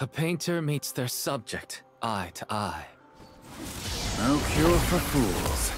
A painter meets their subject, eye to eye. No cure for fools.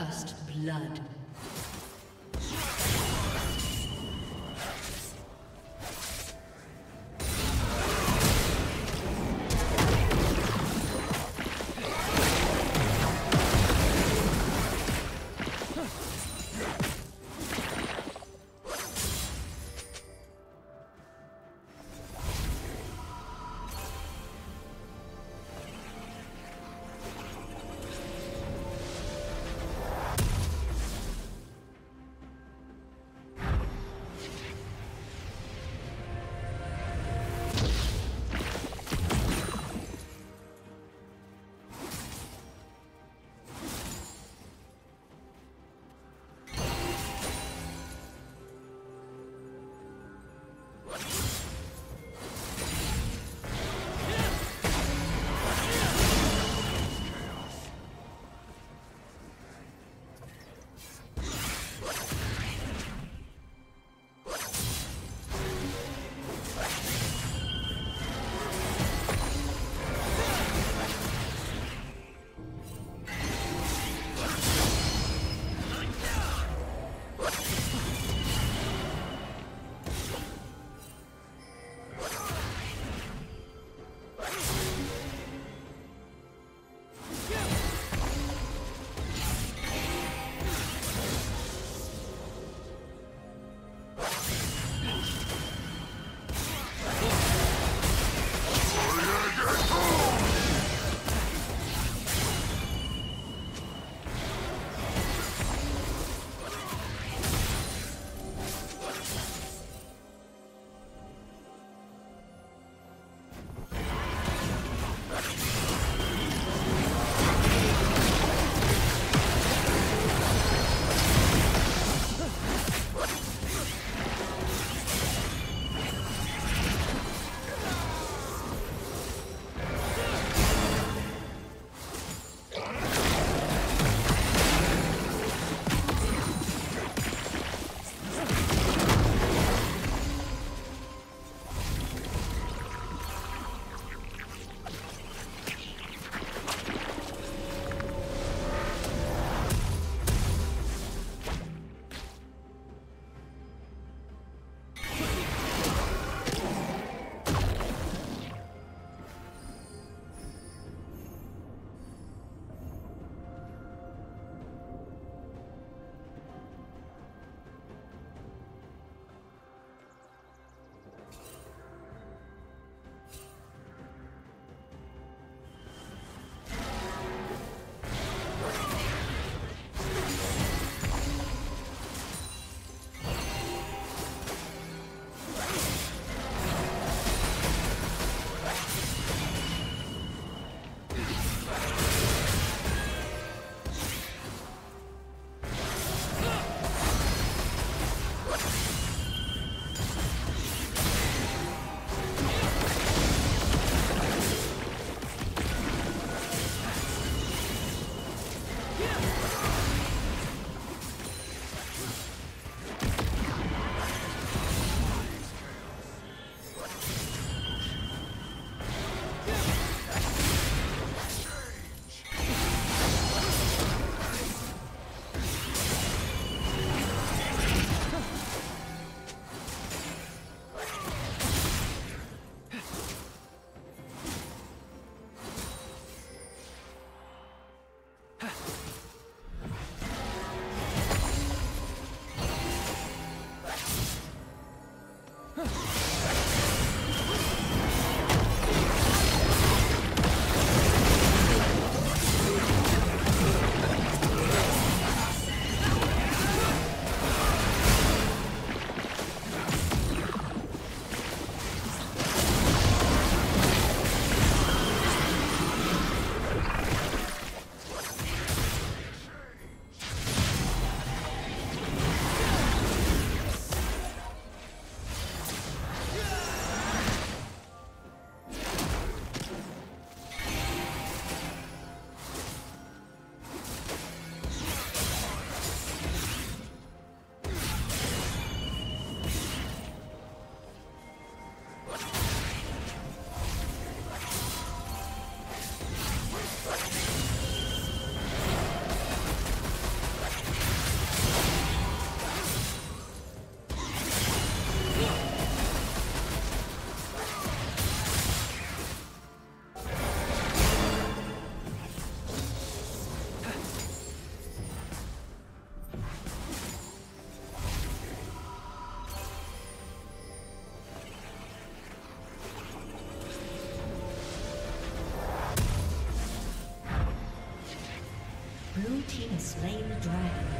First blood. Slain the dragon.